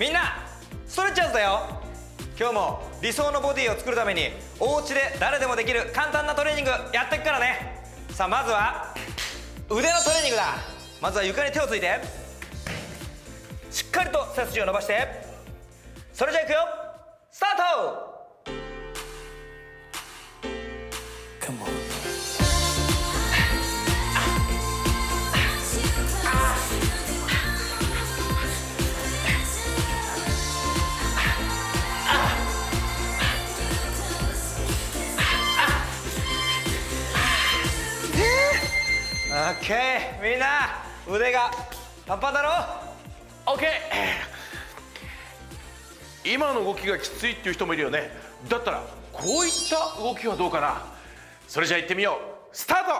みんなストレッチャーズだよ。今日も理想のボディを作るためにお家で誰でもできる簡単なトレーニングやっていくからね。さあまずは腕のトレーニングだ。まずは床に手をついてしっかりと背筋を伸ばしてそれじゃいくよ。スタート! Come on. OK みんな腕がパンパンだろ？OK 今の動きがきついっていう人もいるよね。だったらこういった動きはどうかな？それじゃあ行ってみよう。スタート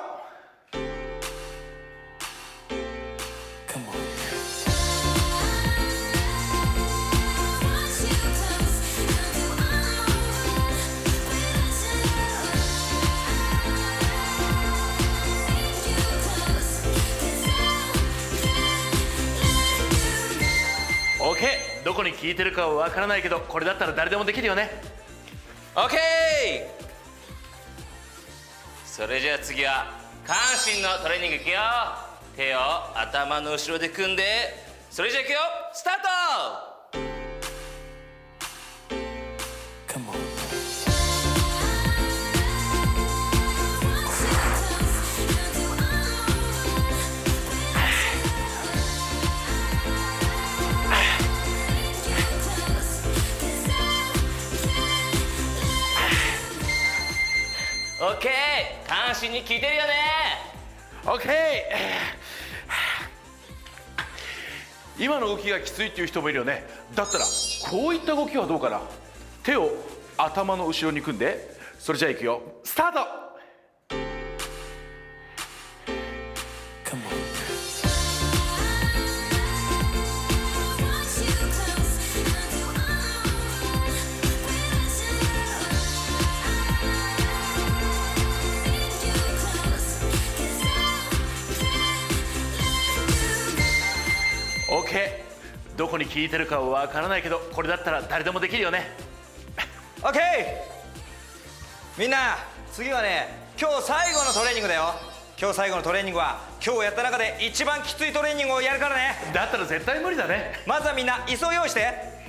どこに効いてるかはわからないけどこれだったら誰でもできるよね。OK それじゃあ次は下半身のトレーニングいくよ。手を頭の後ろで組んでそれじゃあいくよ。スタート！OK 関心に効いてるよね。OK 今の動きがきついっていう人もいるよね。だったらこういった動きはどうかな。手を頭の後ろに組んで。それじゃあいくよ。スタート。OK どこに効いてるかはわからないけどこれだったら誰でもできるよね。OK みんな次はね今日最後のトレーニングだよ。今日最後のトレーニングは今日やった中で一番きついトレーニングをやるからね。だったら絶対無理だね。まずはみんな椅子を用意して。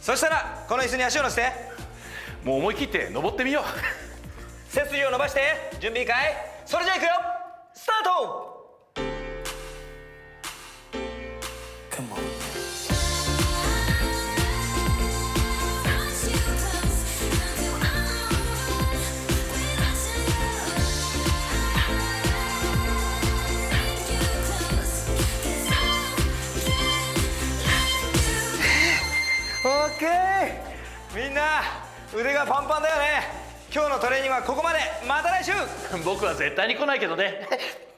そしたらこの椅子に足を乗せて。もう思い切って登ってみよう。背筋を伸ばして。準備いいかい？それじゃあいくよ。スタート。Come on. OK みんな腕がパンパンだよね今日のトレーニングはここまで。また来週。僕は絶対に来ないけどね